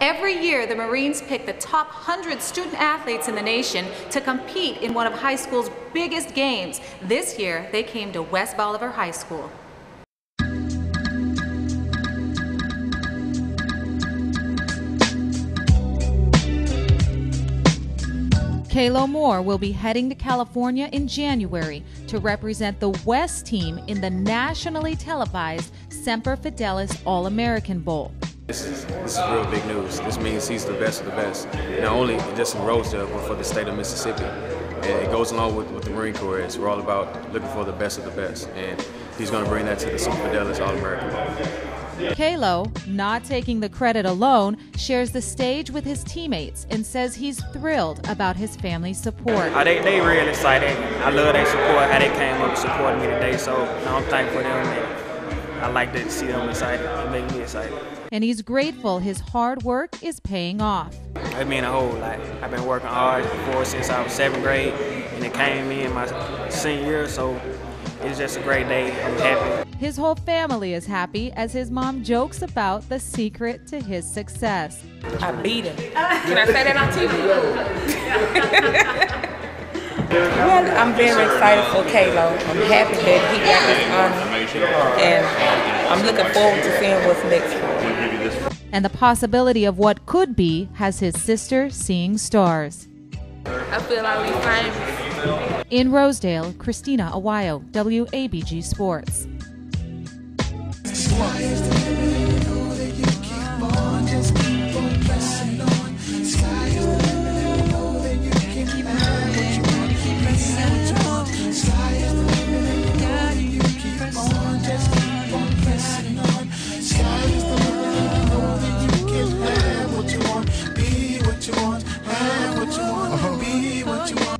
Every year, the Marines pick the top 100 student athletes in the nation to compete in one of high school's biggest games. This year, they came to West Bolivar High School. Kailo Moore will be heading to California in January to represent the West team in the nationally televised Semper Fidelis All American Bowl. This is, this is real big news. This means he's the best of the best, not only just in Rosedale, but for the state of Mississippi. And it goes along with what the Marine Corps is. We're all about looking for the best of the best, and he's going to bring that to the Semper Fidelis All American Bowl. Kailo, not taking the credit alone, shares the stage with his teammates and says he's thrilled about his family's support. Uh, they, they real excited. I love their support, how they came up and supported me today. So I'm thankful for them. And I like to see them excited. It makes me excited. And he's grateful his hard work is paying off. It mean a whole lot. I've been working hard for since I was seventh grade, and it came in my senior year. So it's just a great day. I'm happy. His whole family is happy as his mom jokes about the secret to his success. I beat him. Can I say that on TV? well, I'm very excited for Kailo. I'm happy that he got this honor, and I'm looking forward to seeing what's next for him. And the possibility of what could be has his sister seeing stars. I feel like we famous. In Rosedale, Christina Awayo, WABG Sports. you want, have what you want, be what you want.